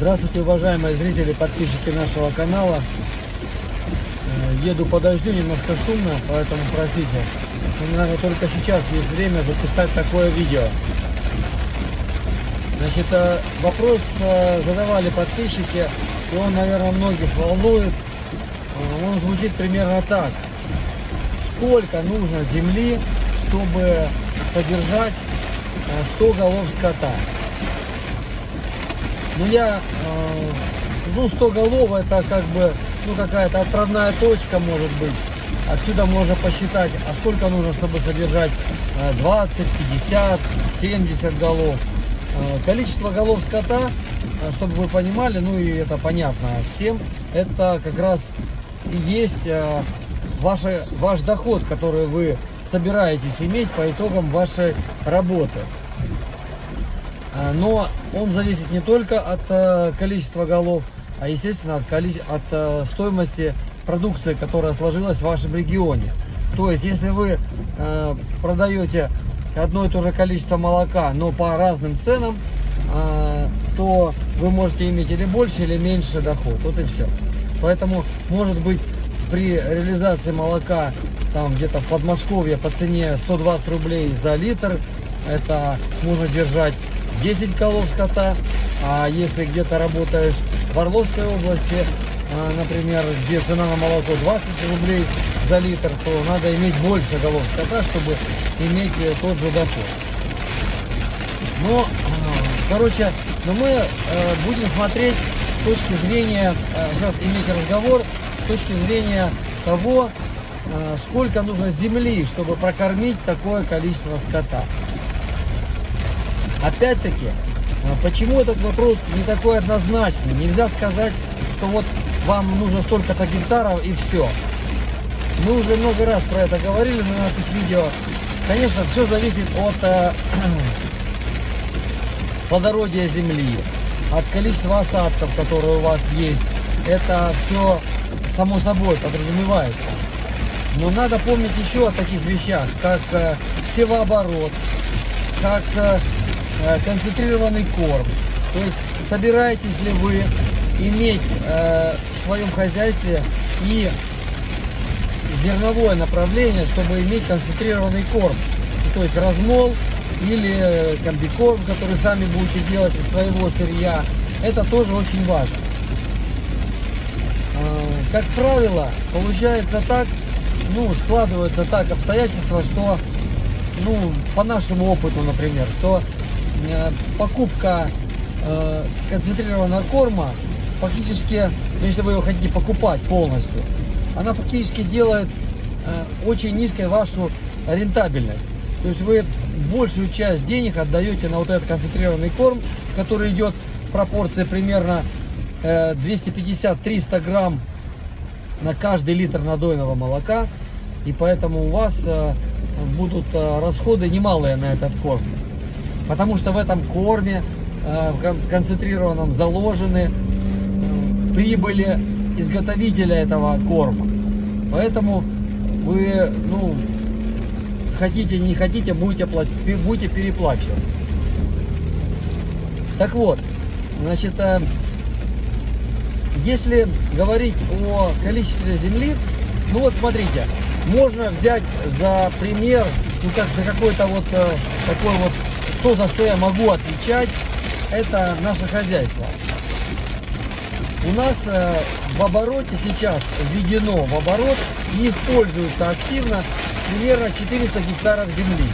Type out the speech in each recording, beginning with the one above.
Здравствуйте, уважаемые зрители, подписчики нашего канала. Э, еду по дождю, немножко шумно, поэтому простите. Но, наверное, только сейчас есть время записать такое видео. Значит, э, вопрос э, задавали подписчики, и он, наверное, многих волнует. Он звучит примерно так. Сколько нужно земли, чтобы содержать 100 голов скота? Ну я, э, ну 100 голов это как бы, ну какая-то отправная точка может быть. Отсюда можно посчитать, а сколько нужно, чтобы содержать 20, 50, 70 голов. Э, количество голов скота, э, чтобы вы понимали, ну и это понятно всем, это как раз и есть ваше, ваш доход, который вы собираетесь иметь по итогам вашей работы. А, но он зависит не только от э, количества голов, а естественно от, от э, стоимости продукции, которая сложилась в вашем регионе. То есть, если вы э, продаете одно и то же количество молока, но по разным ценам, то вы можете иметь или больше, или меньше доход. Вот и все. Поэтому, может быть, при реализации молока там где-то в Подмосковье по цене 120 рублей за литр, это можно держать 10 голов скота, а если где-то работаешь в Орловской области, а, например, где цена на молоко 20 рублей за литр, то надо иметь больше голов скота, чтобы иметь э, тот же доход. Но, а, короче, но мы э, будем смотреть с точки зрения, э, сейчас иметь разговор, с точки зрения того, сколько нужно земли, чтобы прокормить такое количество скота. Опять-таки, а почему этот вопрос не такой однозначный? Нельзя сказать, что вот вам нужно столько-то гектаров и все. Мы уже много раз про это говорили на наших видео. Конечно, все зависит от э, плодородия земли, от количества осадков, которые у вас есть. Это все само собой подразумевается. Но надо помнить еще о таких вещах, как э, севооборот, как э, концентрированный корм. То есть собираетесь ли вы иметь э, в своем хозяйстве и зерновое направление, чтобы иметь концентрированный корм. То есть размол или комбикорм, который сами будете делать из своего сырья. Это тоже очень важно. Э, как правило, получается так, ну, складываются так обстоятельства, что, ну, по нашему опыту, например, что Э, покупка э, концентрированного корма фактически, ну, если вы его хотите покупать полностью, она фактически делает э, очень низкой вашу рентабельность. То есть вы большую часть денег отдаете на вот этот концентрированный корм, который идет в пропорции примерно 250-300 грамм на каждый литр надойного молока. И поэтому у вас будут расходы немалые на этот корм. Потому что в этом корме э, концентрированном заложены э, прибыли изготовителя этого корма. Поэтому вы, ну, хотите, не хотите, будете, платить, будете переплачивать. Так вот, значит, э, если говорить о количестве земли, ну вот смотрите, можно взять за пример, ну как за какой-то вот такой вот то, за что я могу отвечать, это наше хозяйство. У нас э, в обороте сейчас введено в оборот и используется активно примерно 400 гектаров земли.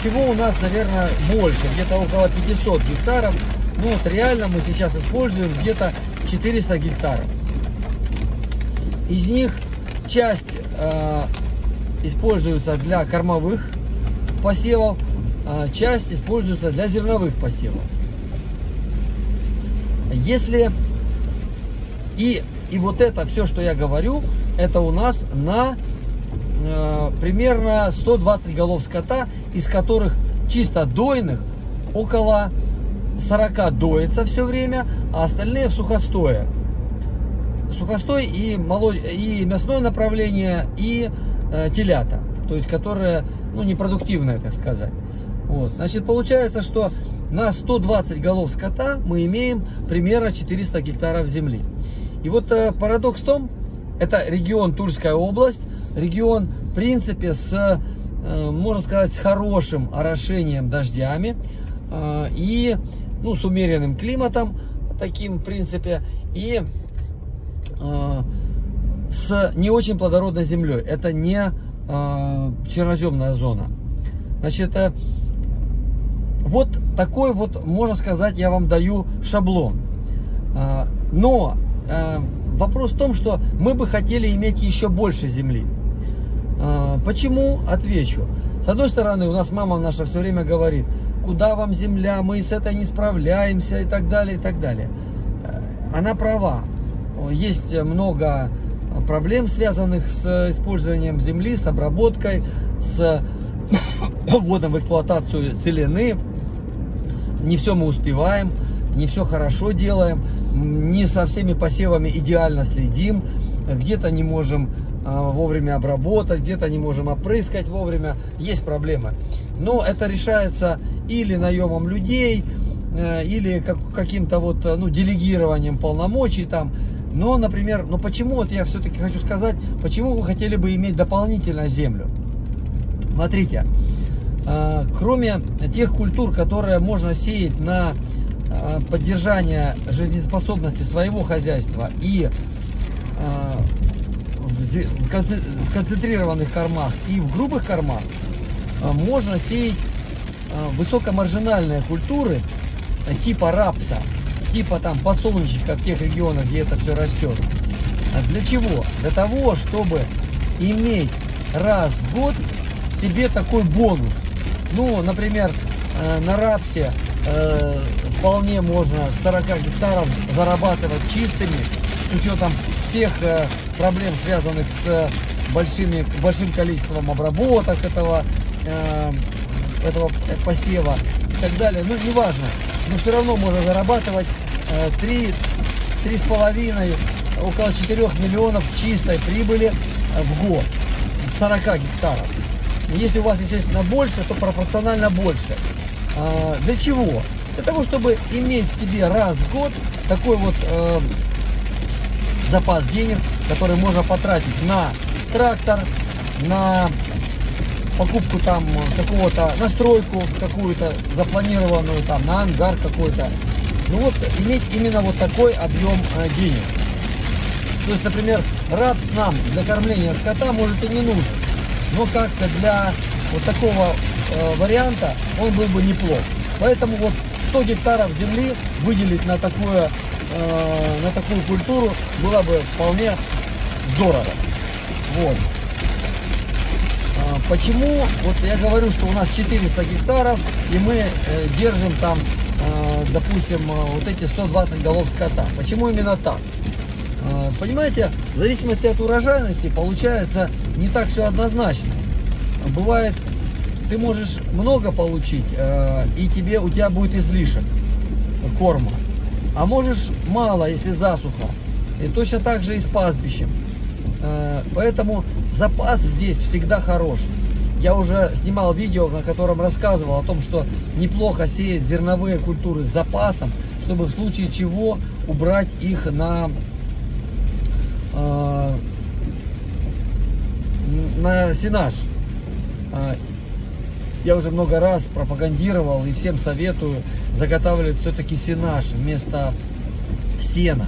Всего у нас, наверное, больше, где-то около 500 гектаров. Ну вот реально мы сейчас используем где-то 400 гектаров. Из них часть э, используется для кормовых посевов, часть используется для зерновых посевов. Если и, и вот это все, что я говорю, это у нас на э, примерно 120 голов скота, из которых чисто дойных около 40 доится все время, а остальные в сухостое. Сухостой и, молод... и мясное направление, и э, телята, то есть которые, ну, непродуктивное, так сказать. Вот. Значит, получается, что на 120 голов скота мы имеем примерно 400 гектаров земли. И вот э, парадокс в том, это регион Тульская область, регион, в принципе, с, э, можно сказать, с хорошим орошением дождями э, и ну, с умеренным климатом, таким, в принципе, и с не очень плодородной землей. Это не черноземная зона. Значит, э, вот такой вот, можно сказать, я вам даю шаблон. Э, но э, вопрос в том, что мы бы хотели иметь еще больше земли. Э, почему? Отвечу. С одной стороны, у нас мама наша все время говорит, куда вам земля, мы с этой не справляемся и так далее, и так далее. Э, она права. Есть много проблем, связанных с использованием земли, с обработкой, с вводом в эксплуатацию целины. Не все мы успеваем, не все хорошо делаем, не со всеми посевами идеально следим, где-то не можем а, вовремя обработать, где-то не можем опрыскать вовремя, есть проблемы. Но это решается или наемом людей, э, или каким-то вот ну, делегированием полномочий там, но, например, ну почему, вот я все-таки хочу сказать, почему вы хотели бы иметь дополнительно землю? Смотрите, кроме тех культур, которые можно сеять на э, поддержание жизнеспособности своего хозяйства и э, в концентрированных кормах и в грубых кормах, можно сеять высокомаржинальные культуры типа рапса, типа там подсолнечника в тех регионах, где это все растет. А для чего? Для того, чтобы иметь раз в год себе такой бонус. Ну, например, э, на рапсе э, вполне можно 40 гектаров зарабатывать чистыми, с учетом всех э, проблем, связанных с большими, большим количеством обработок этого, этого посева и так далее. Ну, неважно но все равно можно зарабатывать 3, э, 3,5, около 4 миллионов чистой прибыли в год, 40 гектаров. Если у вас, естественно, больше, то пропорционально больше. А, для чего? Для того, чтобы иметь себе раз в год такой вот э, запас денег, который можно потратить на трактор, на покупку там какого-то, настройку какую-то запланированную, там, на ангар какой-то. Ну вот, иметь именно вот такой объем э, денег. То есть, например, рапс нам для кормления скота может и не нужен. Но как-то для вот такого э, варианта он был бы неплох. Поэтому вот 100 гектаров земли выделить на, такое, э, на такую культуру было бы вполне здорово. Вот. А, почему? Вот я говорю, что у нас 400 гектаров, и мы э, держим там, э, допустим, э, вот эти 120 голов скота. Почему именно так? Понимаете, в зависимости от урожайности получается не так все однозначно. Бывает, ты можешь много получить, и тебе, у тебя будет излишек корма. А можешь мало, если засуха. И точно так же и с пастбищем. Поэтому запас здесь всегда хорош. Я уже снимал видео, на котором рассказывал о том, что неплохо сеять зерновые культуры с запасом, чтобы в случае чего убрать их на, э, на сенаж. А, я уже много раз пропагандировал и всем советую заготавливать все-таки сенаж вместо сена.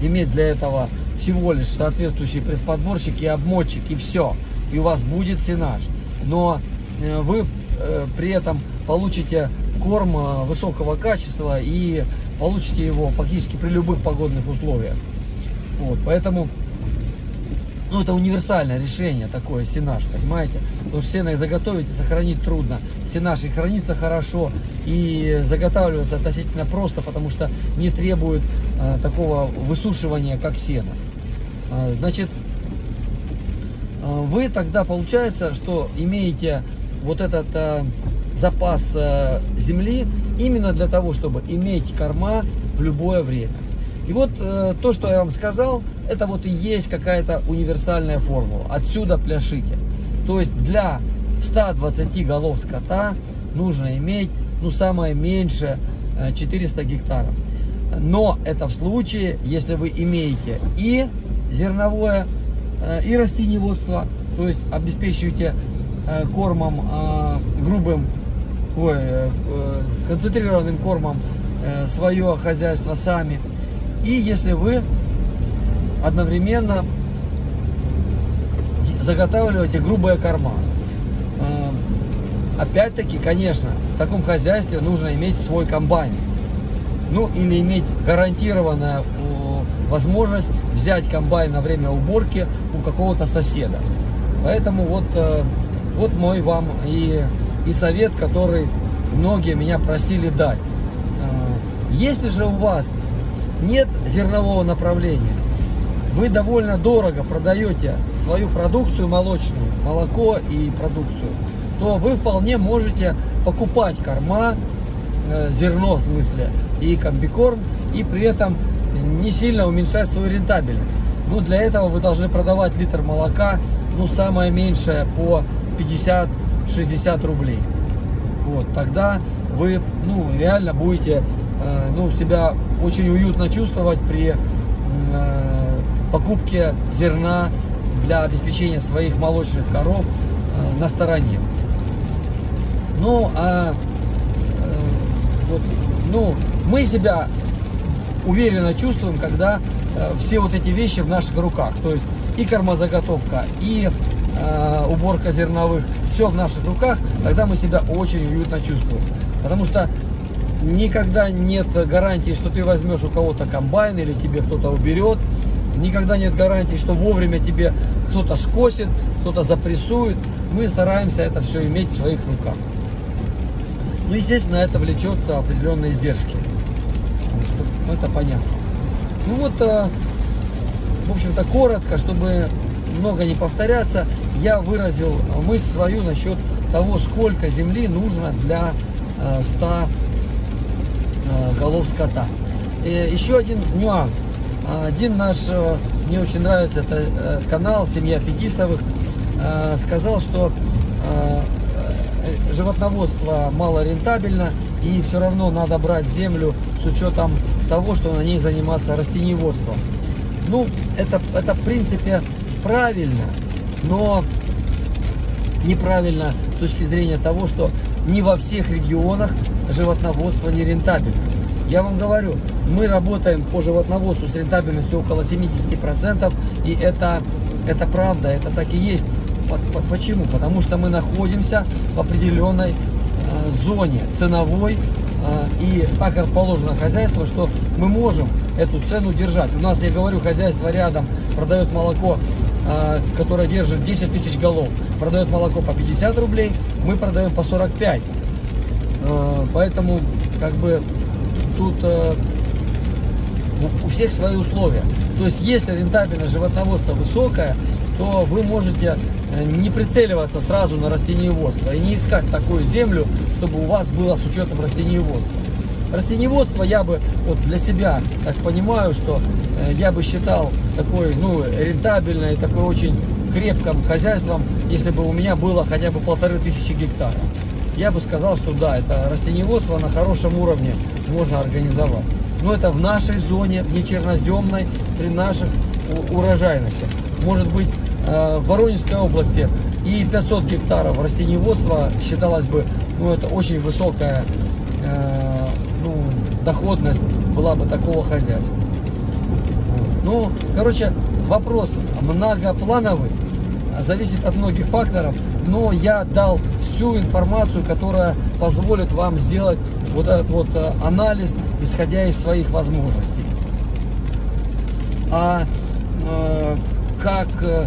Иметь для этого всего лишь соответствующий пресс-подборщик и обмотчик, и все. И у вас будет сенаж. Но э, вы э, при этом получите корм э, высокого качества и получите его фактически при любых погодных условиях. Вот, поэтому ну, это универсальное решение такое, сенаж, понимаете? Потому что сено их заготовить и сохранить трудно. Сенаж и хранится хорошо, и заготавливается относительно просто, потому что не требует э, такого высушивания, как сено. Э, значит, э, вы тогда получается, что имеете вот этот э, запас э, земли именно для того, чтобы иметь корма в любое время. И вот э, то, что я вам сказал, это вот и есть какая-то универсальная формула. Отсюда пляшите. То есть для 120 голов скота нужно иметь ну, самое меньшее 400 гектаров. Но это в случае, если вы имеете и зерновое, и растениеводство, то есть обеспечиваете кормом грубым, ой, концентрированным кормом свое хозяйство сами. И если вы одновременно заготавливаете грубые корма. Э, опять-таки, конечно, в таком хозяйстве нужно иметь свой комбайн. Ну, или иметь гарантированную возможность взять комбайн на время уборки у какого-то соседа. Поэтому вот, э, вот мой вам и, и совет, который многие меня просили дать. Э, если же у вас нет зернового направления, вы довольно дорого продаете свою продукцию молочную, молоко и продукцию, то вы вполне можете покупать корма, э, зерно в смысле, и комбикорм, и при этом не сильно уменьшать свою рентабельность. Ну, для этого вы должны продавать литр молока, ну, самое меньшее по 50-60 рублей. Вот, тогда вы, ну, реально будете, э, ну, себя очень уютно чувствовать при покупки зерна для обеспечения своих молочных коров э, на стороне. Ну, а э, вот, ну, мы себя уверенно чувствуем, когда э, все вот эти вещи в наших руках. То есть и кормозаготовка, и уборка зерновых, все в наших руках, тогда мы себя очень уютно чувствуем. Потому что никогда нет гарантии, что ты возьмешь у кого-то комбайн или тебе кто-то уберет никогда нет гарантии, что вовремя тебе кто-то скосит, кто-то запрессует. Мы стараемся это все иметь в своих руках. Ну, естественно, это влечет определенные издержки. Потому что, ну, это понятно. Ну вот, э, в общем-то, коротко, чтобы много не повторяться, я выразил мысль свою насчет того, сколько земли нужно для 100 э, э, голов скота. И еще один нюанс. Один наш, э, мне очень нравится, это э, канал «Семья Фетисовых», э, сказал, что животноводство мало рентабельно и все равно надо брать землю с учетом того, что на ней заниматься растениеводством. Ну, это, это в принципе правильно, но неправильно с точки зрения того, что не во всех регионах животноводство не рентабельно. Я вам говорю, мы работаем по животноводству с рентабельностью около 70%, и это, это правда, это так и есть. Почему? Потому что мы находимся в определенной э, зоне ценовой, э, и так расположено хозяйство, что мы можем эту цену держать. У нас, я говорю, хозяйство рядом продает молоко, э, которое держит 10 тысяч голов, продает молоко по 50 рублей, мы продаем по 45. Поэтому, как бы, тут э, у всех свои условия. То есть, если рентабельность животноводства высокая, то вы можете э, не прицеливаться сразу на растениеводство и не искать такую землю, чтобы у вас было с учетом растениеводства. Растениеводство я бы вот для себя так понимаю, что э, я бы считал такой ну, рентабельной, такой очень крепким хозяйством, если бы у меня было хотя бы полторы тысячи гектаров я бы сказал, что да, это растениеводство на хорошем уровне можно организовать. Но это в нашей зоне, не черноземной, при наших урожайностях. Может быть, э, в Воронежской области и 500 гектаров растениеводства считалось бы, ну, это очень высокая э, ну, доходность была бы такого хозяйства. Ну, короче, вопрос многоплановый, зависит от многих факторов, но я дал всю информацию, которая позволит вам сделать вот этот вот э, анализ, исходя из своих возможностей. А э, как э,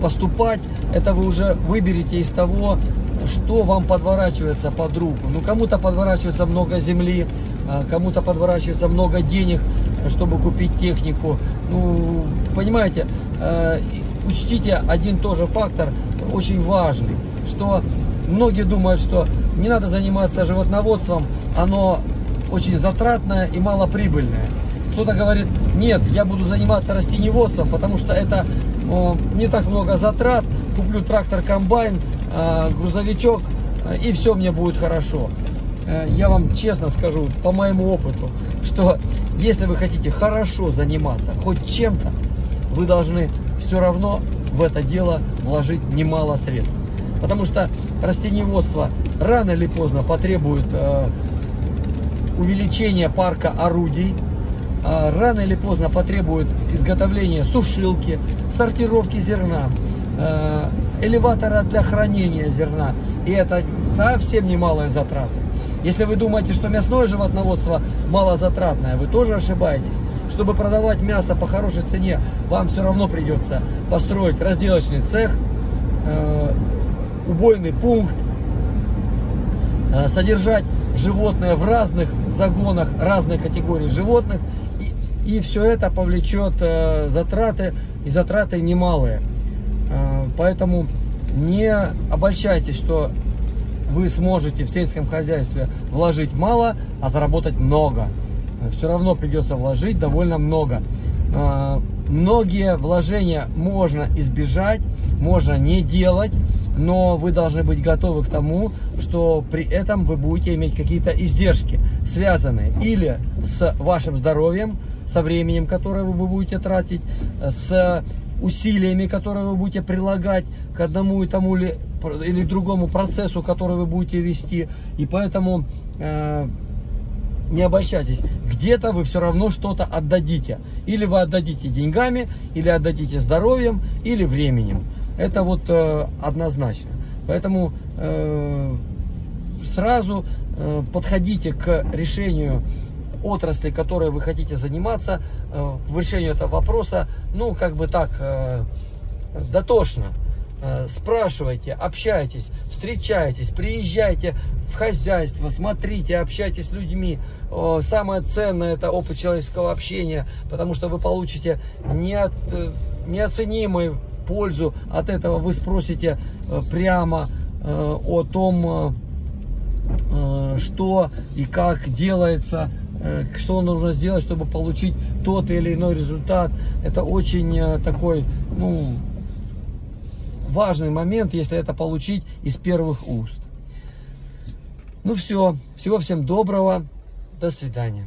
поступать, это вы уже выберете из того, что вам подворачивается под руку. Ну, кому-то подворачивается много земли, а кому-то подворачивается много денег, чтобы купить технику. Ну, понимаете, э, учтите один тоже фактор очень важный что многие думают, что не надо заниматься животноводством, оно очень затратное и малоприбыльное. Кто-то говорит, нет, я буду заниматься растениеводством, потому что это о, не так много затрат, куплю трактор-комбайн, э, грузовичок, и все мне будет хорошо. э, я вам честно скажу, по моему опыту, что если вы хотите хорошо заниматься хоть чем-то, вы должны все равно в это дело вложить немало средств. Потому что растениеводство рано или поздно потребует э, увеличения парка орудий, э, рано или поздно потребует изготовления сушилки, сортировки зерна, э, элеватора для хранения зерна. И это совсем немалые затраты. Если вы думаете, что мясное животноводство малозатратное, вы тоже ошибаетесь. Чтобы продавать мясо по хорошей цене, вам все равно придется построить разделочный цех, э, убойный пункт, э, содержать животное в разных загонах, разной категории животных. И, и все это повлечет э, затраты, и затраты немалые. Поэтому не обольщайтесь, что вы сможете в сельском хозяйстве вложить мало, а заработать много. Все равно придется вложить довольно много. А, многие вложения можно избежать, можно не делать, но вы должны быть готовы к тому, что при этом вы будете иметь какие-то издержки, связанные или с вашим здоровьем, со временем, которое вы будете тратить, с усилиями, которые вы будете прилагать к одному и тому ли, или другому процессу, который вы будете вести. И поэтому э, не обольщайтесь, где-то вы все равно что-то отдадите. Или вы отдадите деньгами, или отдадите здоровьем, или временем. Это вот э, однозначно. Поэтому э, сразу э, подходите к решению отрасли, которой вы хотите заниматься, э, в решению этого вопроса, ну, как бы так, э, дотошно. Э, спрашивайте, общайтесь, встречайтесь, приезжайте в хозяйство, смотрите, общайтесь с людьми. Самое ценное это опыт человеческого общения, потому что вы получите неот, неоценимую пользу от этого. Вы спросите прямо о том, что и как делается что нужно сделать, чтобы получить тот или иной результат. Это очень э, такой, ну, важный момент, если это получить из первых уст. Ну все, всего всем доброго, до свидания.